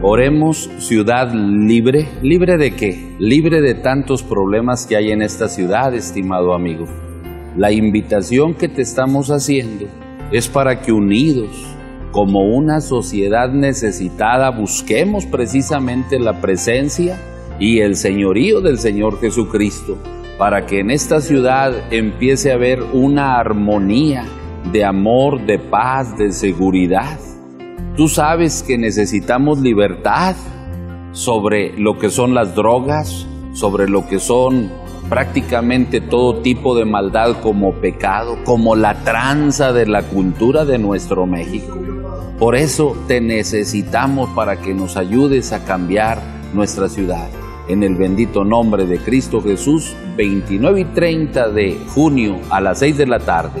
Oremos ciudad libre. ¿Libre de qué? Libre de tantos problemas que hay en esta ciudad, estimado amigo. La invitación que te estamos haciendo es para que unidos, como una sociedad necesitada, busquemos precisamente la presencia y el señorío del Señor Jesucristo, para que en esta ciudad empiece a haber una armonía de amor, de paz, de seguridad Tú sabes que necesitamos libertad sobre lo que son las drogas, sobre lo que son prácticamente todo tipo de maldad como pecado, como la tranza de la cultura de nuestro México. Por eso te necesitamos para que nos ayudes a cambiar nuestra ciudad. En el bendito nombre de Cristo Jesús, 29 y 30 de junio a las 6 de la tarde